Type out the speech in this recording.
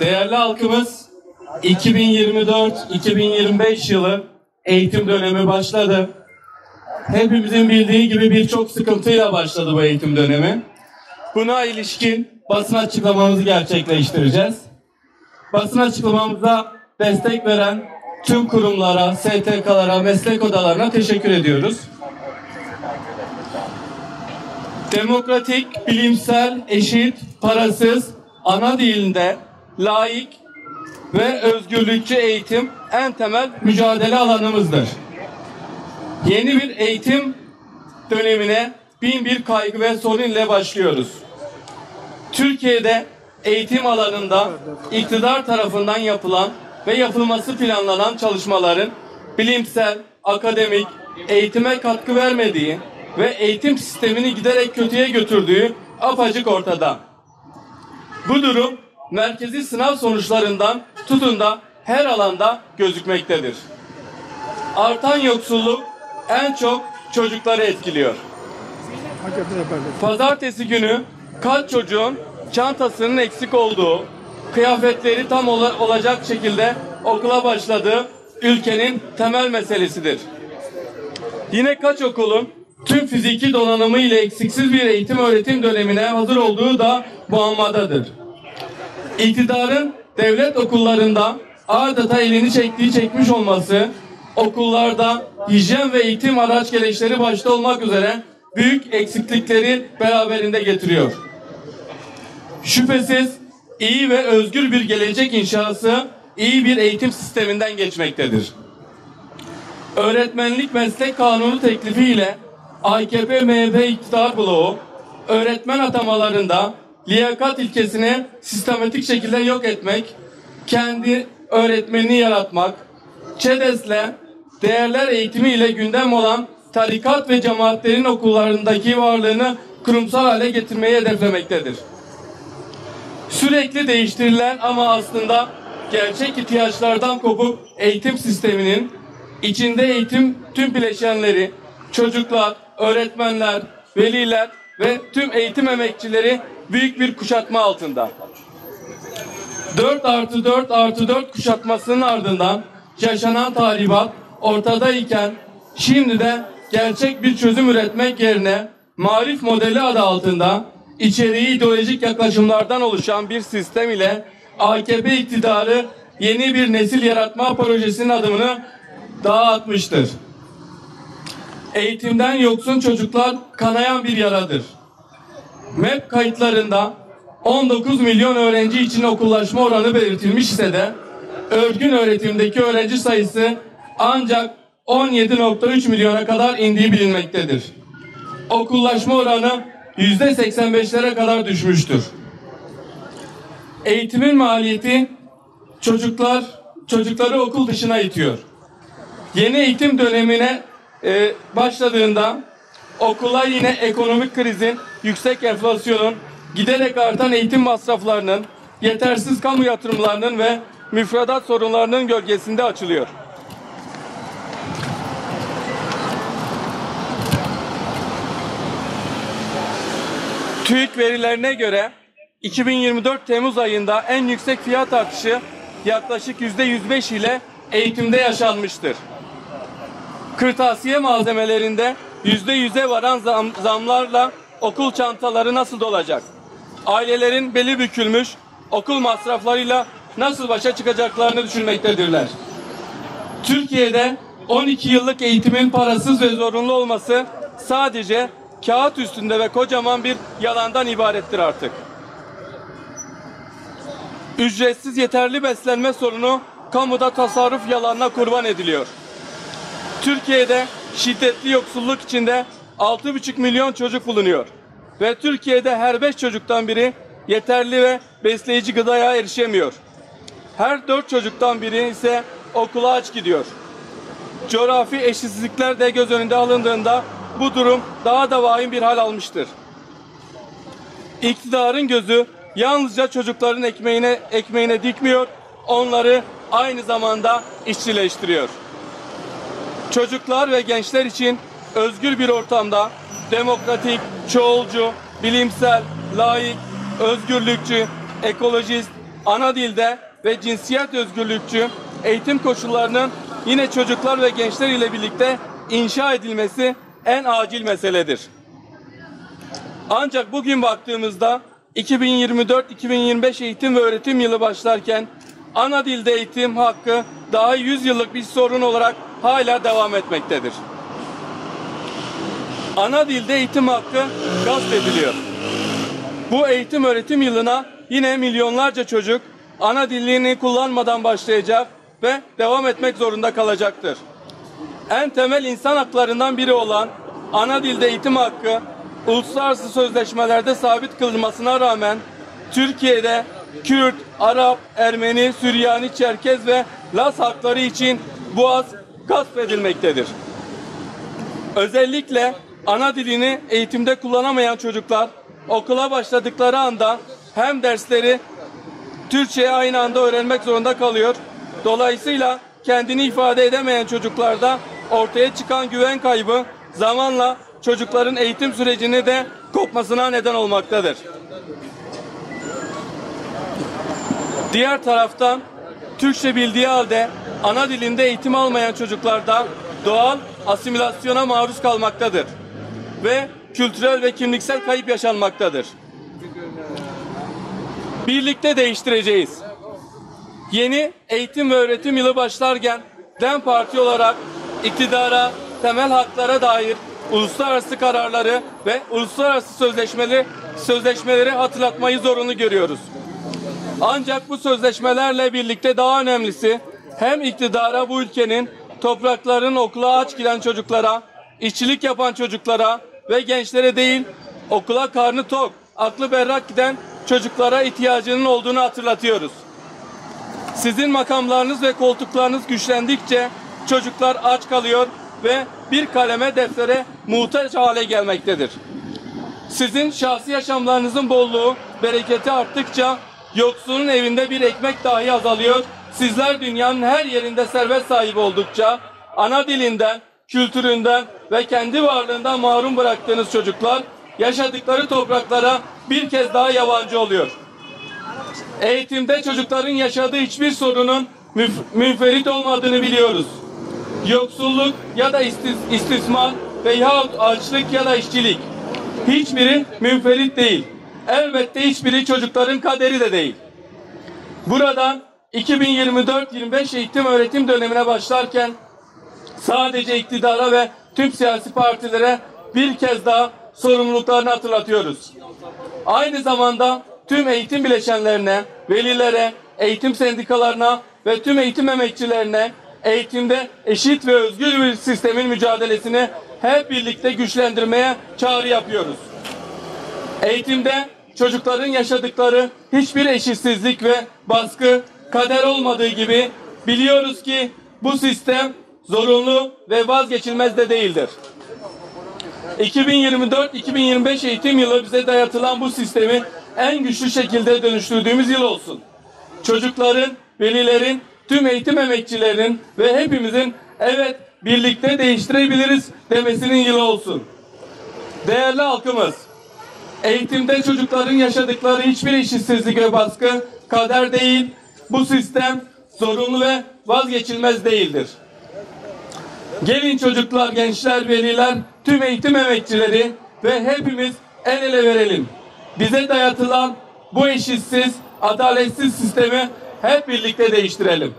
Değerli halkımız 2024-2025 yılı eğitim dönemi başladı. Hepimizin bildiği gibi birçok sıkıntıyla başladı bu eğitim dönemi. Buna ilişkin basın açıklamamızı gerçekleştireceğiz. Basın açıklamamıza destek veren tüm kurumlara, STK'lara, meslek odalarına teşekkür ediyoruz. Demokratik, bilimsel, eşit, parasız, ana dilinde layık ve özgürlükçü eğitim en temel mücadele alanımızdır. Yeni bir eğitim dönemine bin bir kaygı ve sorun ile başlıyoruz. Türkiye'de eğitim alanında iktidar tarafından yapılan ve yapılması planlanan çalışmaların bilimsel, akademik, eğitime katkı vermediği ve eğitim sistemini giderek kötüye götürdüğü apacık ortada. Bu durum merkezi sınav sonuçlarından tutun da her alanda gözükmektedir. Artan yoksulluk en çok çocukları etkiliyor. Pazartesi günü kaç çocuğun çantasının eksik olduğu, kıyafetleri tam ola- olacak şekilde okula başladığı ülkenin temel meselesidir. Yine kaç okulun tüm fiziki donanımı ile eksiksiz bir eğitim öğretim dönemine hazır olduğu da muammadadır. İktidarın devlet okullarında adeta elini çektiği çekmiş olması, okullarda hijyen ve eğitim araç gereçleri başta olmak üzere büyük eksiklikleri beraberinde getiriyor. Şüphesiz iyi ve özgür bir gelecek inşası iyi bir eğitim sisteminden geçmektedir. Öğretmenlik Meslek Kanunu teklifiyle AKP MHP iktidar bloğu öğretmen atamalarında liyakat ilkesini sistematik şekilde yok etmek, kendi öğretmenini yaratmak, ÇEDES'le değerler eğitimi ile gündem olan tarikat ve cemaatlerin okullarındaki varlığını kurumsal hale getirmeyi hedeflemektedir. Sürekli değiştirilen ama aslında gerçek ihtiyaçlardan kopup eğitim sisteminin içinde eğitim tüm bileşenleri, çocuklar, öğretmenler, veliler ve tüm eğitim emekçileri büyük bir kuşatma altında. 4 artı 4 artı 4 kuşatmasının ardından yaşanan tahribat ortadayken şimdi de gerçek bir çözüm üretmek yerine marif modeli adı altında içeriği ideolojik yaklaşımlardan oluşan bir sistem ile AKP iktidarı yeni bir nesil yaratma projesinin adımını daha atmıştır. Eğitimden yoksun çocuklar kanayan bir yaradır. MEP kayıtlarında 19 milyon öğrenci için okullaşma oranı belirtilmiş ise de örgün öğretimdeki öğrenci sayısı ancak 17.3 milyona kadar indiği bilinmektedir. Okullaşma oranı %85'lere kadar düşmüştür. Eğitimin maliyeti çocuklar çocukları okul dışına itiyor. Yeni eğitim dönemine e, başladığında okula yine ekonomik krizin, yüksek enflasyonun, giderek artan eğitim masraflarının, yetersiz kamu yatırımlarının ve müfredat sorunlarının gölgesinde açılıyor. TÜİK verilerine göre 2024 Temmuz ayında en yüksek fiyat artışı yaklaşık %105 ile eğitimde yaşanmıştır. Kırtasiye malzemelerinde %100'e varan zam, zamlarla okul çantaları nasıl dolacak? Ailelerin beli bükülmüş okul masraflarıyla nasıl başa çıkacaklarını düşünmektedirler. Türkiye'de 12 yıllık eğitimin parasız ve zorunlu olması sadece kağıt üstünde ve kocaman bir yalandan ibarettir artık. Ücretsiz yeterli beslenme sorunu kamuda tasarruf yalanına kurban ediliyor. Türkiye'de şiddetli yoksulluk içinde 6,5 milyon çocuk bulunuyor. Ve Türkiye'de her 5 çocuktan biri yeterli ve besleyici gıdaya erişemiyor. Her 4 çocuktan biri ise okula aç gidiyor. Coğrafi eşitsizlikler de göz önünde alındığında bu durum daha da vahim bir hal almıştır. İktidarın gözü yalnızca çocukların ekmeğine ekmeğine dikmiyor, onları aynı zamanda işçileştiriyor. Çocuklar ve gençler için özgür bir ortamda demokratik, çoğulcu, bilimsel, layık, özgürlükçü, ekolojist, ana dilde ve cinsiyet özgürlükçü eğitim koşullarının yine çocuklar ve gençler ile birlikte inşa edilmesi en acil meseledir. Ancak bugün baktığımızda 2024-2025 eğitim ve öğretim yılı başlarken ana dilde eğitim hakkı daha 100 yıllık bir sorun olarak hala devam etmektedir. Ana dilde eğitim hakkı gasp ediliyor. Bu eğitim öğretim yılına yine milyonlarca çocuk ana dilini kullanmadan başlayacak ve devam etmek zorunda kalacaktır. En temel insan haklarından biri olan ana dilde eğitim hakkı uluslararası sözleşmelerde sabit kılınmasına rağmen Türkiye'de Kürt, Arap, Ermeni, Süryani, Çerkez ve Laz hakları için boğaz gasp edilmektedir. Özellikle ana dilini eğitimde kullanamayan çocuklar okula başladıkları anda hem dersleri Türkçe'ye aynı anda öğrenmek zorunda kalıyor. Dolayısıyla kendini ifade edemeyen çocuklarda ortaya çıkan güven kaybı zamanla çocukların eğitim sürecini de kopmasına neden olmaktadır. Diğer taraftan Türkçe bildiği halde ana dilinde eğitim almayan çocuklarda doğal asimilasyona maruz kalmaktadır ve kültürel ve kimliksel kayıp yaşanmaktadır. Birlikte değiştireceğiz. Yeni eğitim ve öğretim yılı başlarken DEM Parti olarak iktidara temel haklara dair uluslararası kararları ve uluslararası sözleşmeleri sözleşmeleri hatırlatmayı zorunlu görüyoruz. Ancak bu sözleşmelerle birlikte daha önemlisi hem iktidara bu ülkenin toprakların okula aç giden çocuklara, işçilik yapan çocuklara ve gençlere değil okula karnı tok, aklı berrak giden çocuklara ihtiyacının olduğunu hatırlatıyoruz. Sizin makamlarınız ve koltuklarınız güçlendikçe çocuklar aç kalıyor ve bir kaleme deftere muhtaç hale gelmektedir. Sizin şahsi yaşamlarınızın bolluğu, bereketi arttıkça yoksulun evinde bir ekmek dahi azalıyor. Sizler dünyanın her yerinde servet sahibi oldukça ana dilinden, kültüründen ve kendi varlığından mahrum bıraktığınız çocuklar yaşadıkları topraklara bir kez daha yabancı oluyor. Eğitimde çocukların yaşadığı hiçbir sorunun münferit olmadığını biliyoruz. Yoksulluk ya da istis- istismar veyahut açlık ya da işçilik. Hiçbiri münferit değil. Elbette hiçbiri çocukların kaderi de değil. Buradan 2024-25 eğitim öğretim dönemine başlarken sadece iktidara ve tüm siyasi partilere bir kez daha sorumluluklarını hatırlatıyoruz. Aynı zamanda tüm eğitim bileşenlerine, velilere, eğitim sendikalarına ve tüm eğitim emekçilerine eğitimde eşit ve özgür bir sistemin mücadelesini hep birlikte güçlendirmeye çağrı yapıyoruz. Eğitimde çocukların yaşadıkları hiçbir eşitsizlik ve baskı kader olmadığı gibi biliyoruz ki bu sistem zorunlu ve vazgeçilmez de değildir. 2024-2025 eğitim yılı bize dayatılan bu sistemi en güçlü şekilde dönüştürdüğümüz yıl olsun. Çocukların, velilerin, tüm eğitim emekçilerinin ve hepimizin evet birlikte değiştirebiliriz demesinin yılı olsun. Değerli halkımız, eğitimde çocukların yaşadıkları hiçbir eşitsizlik ve baskı kader değil, bu sistem zorunlu ve vazgeçilmez değildir. Gelin çocuklar, gençler, veliler, tüm eğitim emekçileri ve hepimiz el ele verelim. Bize dayatılan bu eşitsiz, adaletsiz sistemi hep birlikte değiştirelim.